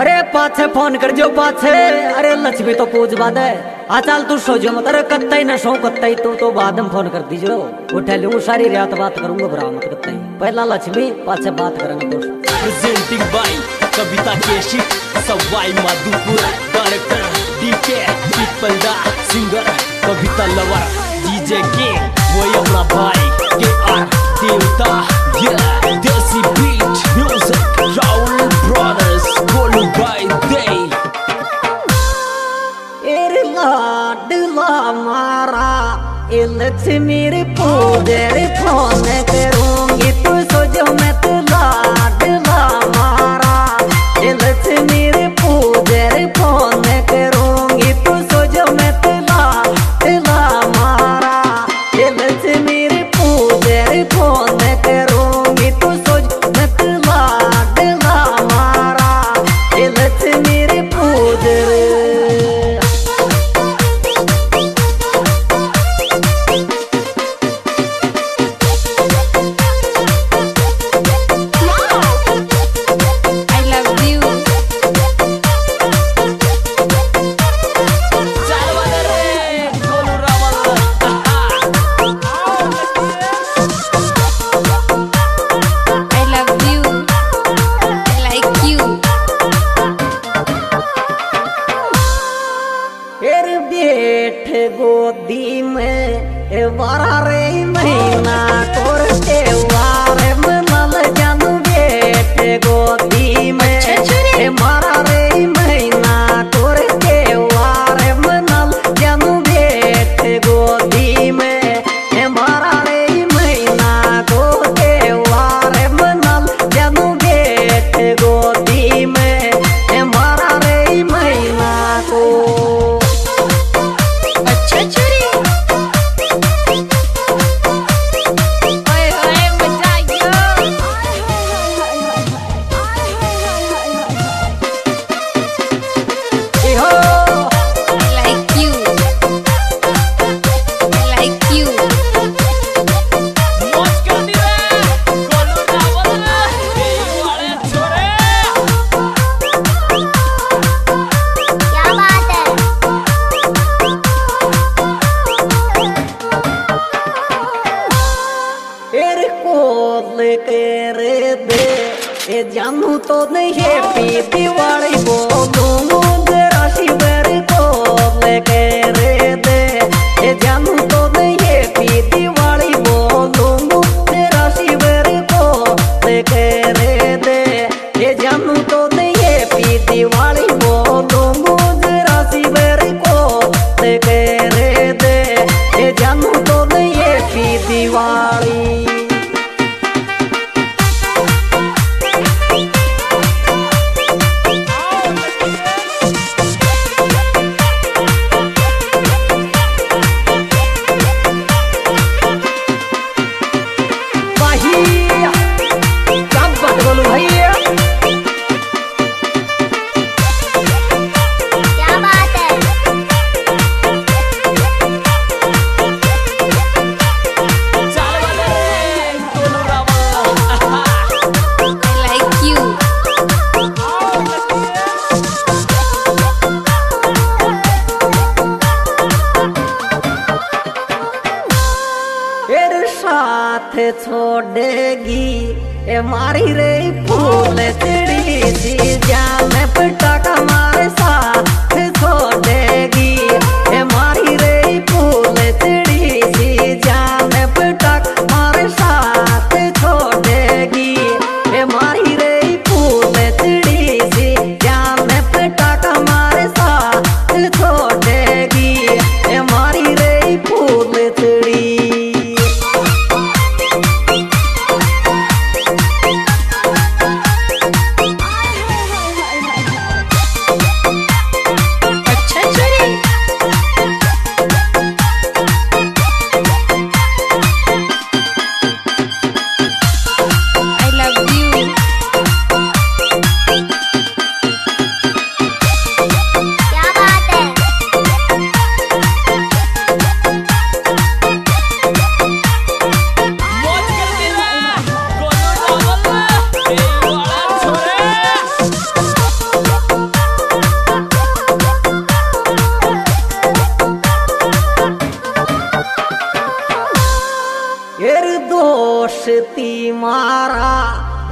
अरे पाछे फ़ोन कर जो पाछे। अरे लक्ष्मी तो पूज बाद है। आ चल तू सो जो मत। अरे कत्ते ही ना सो कत्ते ही तू तो बाद में फ़ोन कर दीजिए उठा लूँ सारी रात बात करूँगा बरा मत कत्ते ही पहला लक्ष्मी, पाछे बात करेंगे तो। Presenting by Kavita Keshi, Sawai Madhopur director DK Piplda, singer, Kavita lover DJ के वो हमारा भाई के आर देवता ये देसी बीट म्यूज़िक हमारा इलच मेरे पोदर फ़ोन करो ले के रे दे। जानू तो नहीं है पी दिवाली बोलो। छोड़ेगी। मारी रे फूल तेरी जी जा मैं पट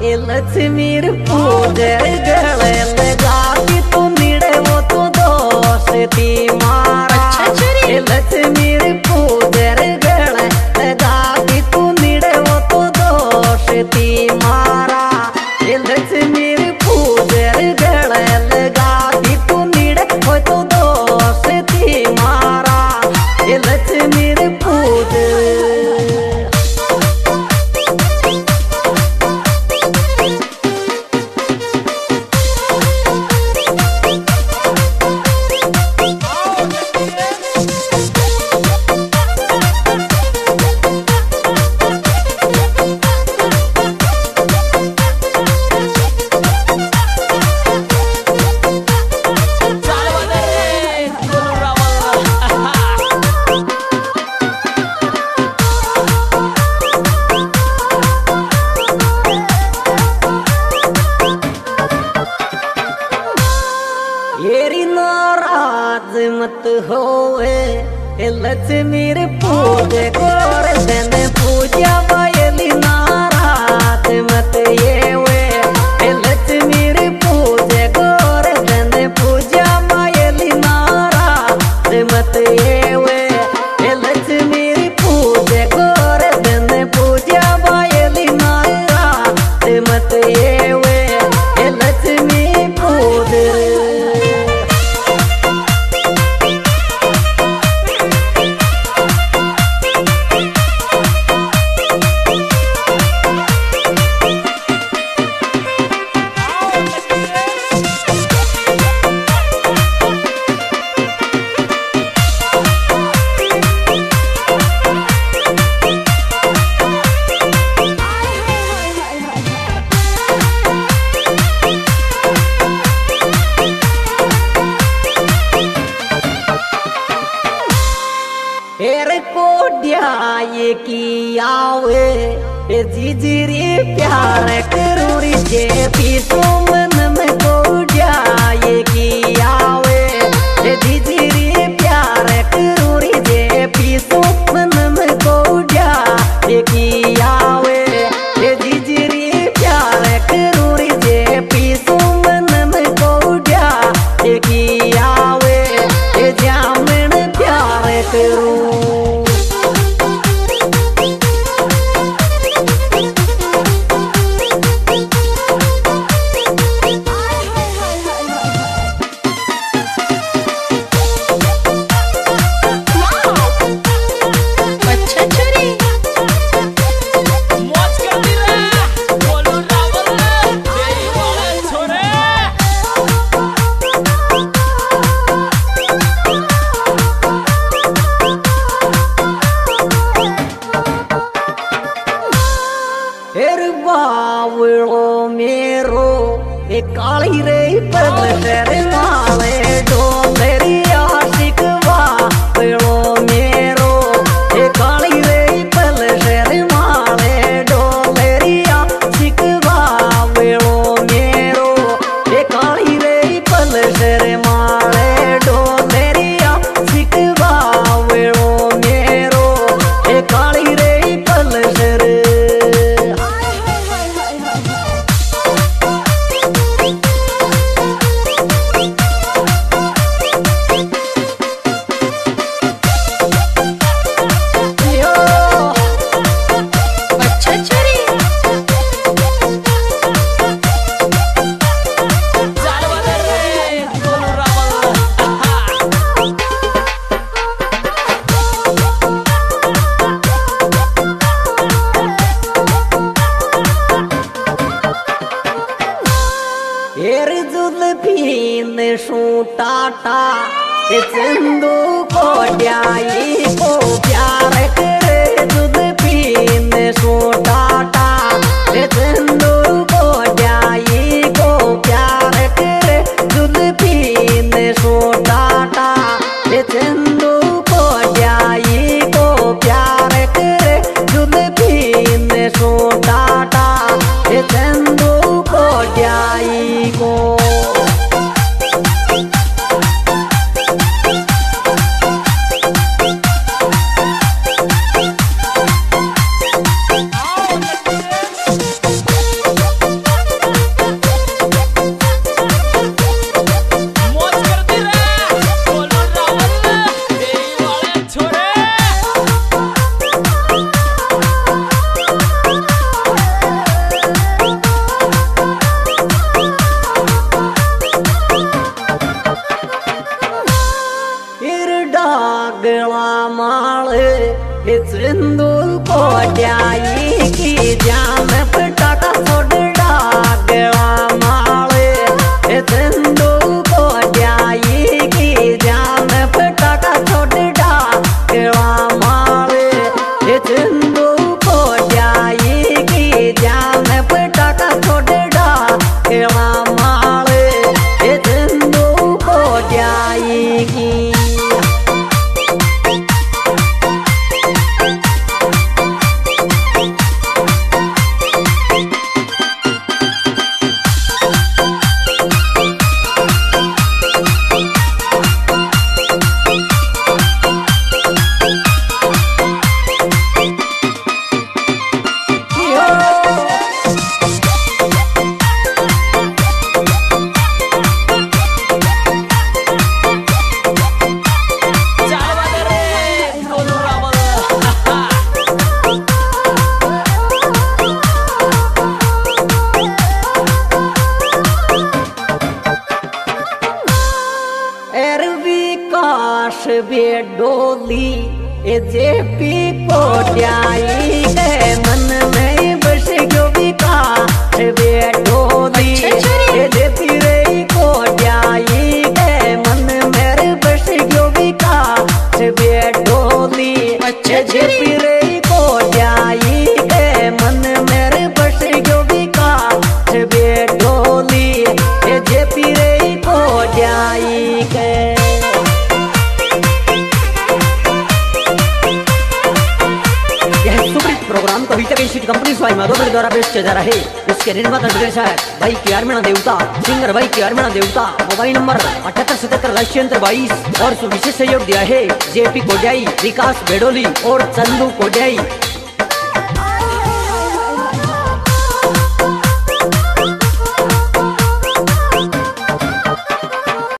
ಎಲಚ್ ನೀರು ಪೂಜೆ ಗಳಲ್ಲ ಜಾತಿ ತುಂಬಿಡೆ ಮತ್ತು ದೋಷ ತೀ मेरी नाराज़ मत होए लच पूजे गोर देने पूजा बयली नाराज़ मत ये जी जीजरी प्यार करूरी के टाटा सिंधु को को प्यार करे दूध पीने सोटा। ए जेपी कोट्याई के यह को प्रोग्राम कभी तक कंपनी स्वाई माधोपुर द्वारा पेश किया जा रहा है। इसके निर्माता निर्देशक भाई के अर्मिणा देवता सिंगर भाई के मीणा देवता मोबाइल नंबर अठहत्तर सतहत्तर राष्ट्रीय बाईस, और विशेष सहयोग दिया है, जेपी कोड्याई, विकास बेडोली और चंदू कोडियाई।